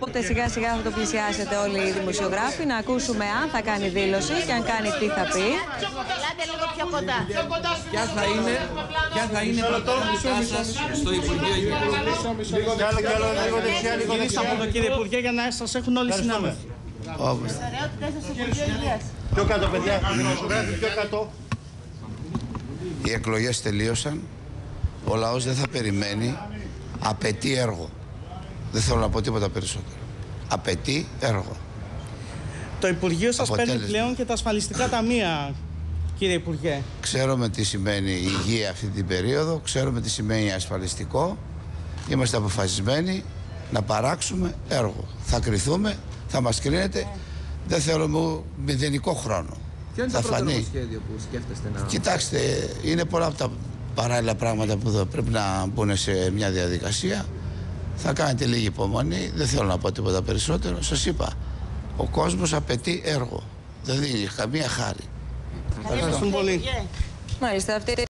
Οπότε σιγά σιγά θα το πλησιάσετε όλοι οι δημοσιογράφοι να ακούσουμε αν θα κάνει δήλωση και αν κάνει τι θα πει. Ελάτε λίγο πιο κοντά. Ποια θα είναι, ποια θα είναι η προτεραιότητά σας στο Υπουργείο Υγείας. Λίγο άλλο, κι άλλο, λίγο δεξιά, λίγο Γυρίστε από δεξιά. εδώ κύριε Υπουργέ για να σας έχουν όλοι οι συνάδελφοι. Όπως. Προτεραιότητες στο Υπουργείο Υγείας. Πιο κάτω, παιδιά. Δημοσιογράφοι, πιο κάτω. Οι εκλογές τελείωσαν. Ο λαός δεν θα περιμένει. Απαιτεί έργο. Δεν θέλω να πω τίποτα περισσότερο. Απαιτεί έργο. Το Υπουργείο σας παίρνει Αποτέλεσμα. πλέον και τα ασφαλιστικά ταμεία, κύριε Υπουργέ. Ξέρουμε τι σημαίνει η υγεία αυτή την περίοδο. Ξέρουμε τι σημαίνει ασφαλιστικό. Είμαστε αποφασισμένοι να παράξουμε έργο. Θα κρυθούμε, θα μας κρίνετε. Δεν θέλουμε μηδενικό χρόνο. Ποιο είναι το θα πρώτο φανεί. νομοσχέδιο που σκέφτεστε να... Κοιτάξτε, είναι πολλά από τα παράλληλα πράγματα που θα πρέπει να μπουν σε μια διαδικασία. Θα κάνετε λίγη υπομονή, δεν θέλω να πω τίποτα περισσότερο. Σας είπα, ο κόσμος απαιτεί έργο. Δεν δίνει καμία χάρη. Ευχαριστούμε πολύ. Μάλιστα, αυτή